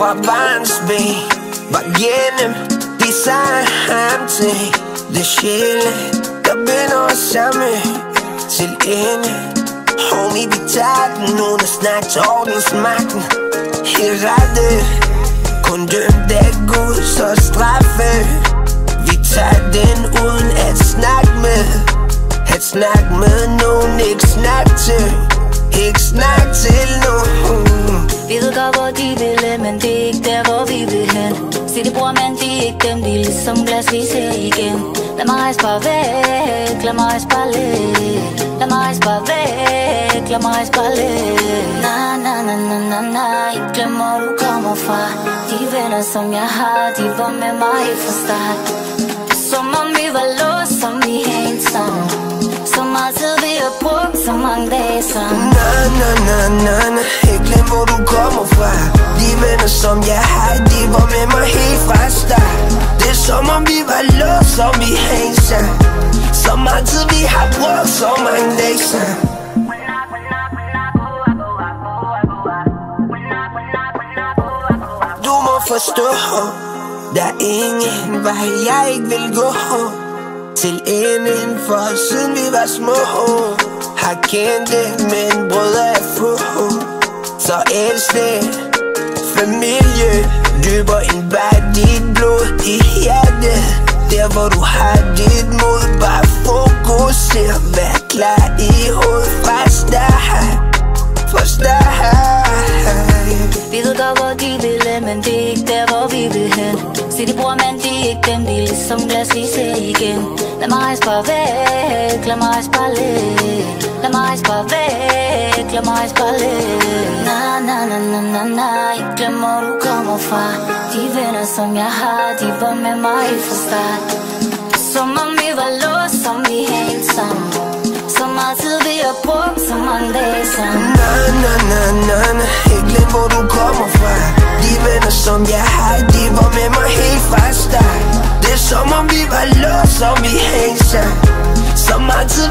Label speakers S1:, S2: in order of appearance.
S1: fra barnsben Var gennem de samme ting Det sjæle, der binder os sammen Til ende. Homie, vi tager den uden at snakke til ordensmagten I rette. Kun dømt af Gud, så straffe. Vi tager den uden at snakke med. At snakke med nogen, ikke snakke til. Ikke snakke til nogen.
S2: Vi hvor de ville, men det er ikke der, hvor vi vil hen Se det bror, men de er ikke dem, de er ligesom glas, vi ser igen Lad mig rejse bare væk, lad mig rejse bare lidt Lad mig rejse bare væk, lad mig rejse bare lidt Na, na, na, na, na, na, ikke glem, hvor du kommer fra De venner, som jeg har, de var med mig helt fra start Det er som om vi var låst, som vi hængte sammen Så meget tid vi har brugt, så mange dage sammen
S1: Na na na na na Ikke glem hvor du kommer venner som jeg har. De var med mig helt fra start. Det er som om vi var låst Som vi hængte sammen Så meget tid vi har brugt Så mange lektier Du må forstå Der er ingen vej jeg ikke vil gå. Til enden for siden vi var små. Har kendt det, men brødre er få Så elsk det. Familie. Dybere end bare dit blod i hjerte Der hvor du har dit mod. Bare fokuser. Vær klar i hovedet. Fra start Fra start
S2: Vi ved godt, hvor de ville, men det er ikke der, hvor vi vil hen. Se de bruger men de er ikke dem, de er ligesom glas, vi ser igen. Lad mig rejse bare væk, lad mig rejse bare lidt. Lad mig rejse bare væk, glemmer mig bare lidt Na, na, na, na, na, na, ikke glemmer du kommer fra De venner, som jeg har, de var med mig fra start Som om vi var låst, som vi hængte sammen Så meget tid vi har brugt, så mange dage sammen
S1: Na na na na na. Ikke glem hvor du kommer fra De venner som jeg har De var med mig helt fra start Det er som om vi var låst Som vi hængte sammen Så meget tid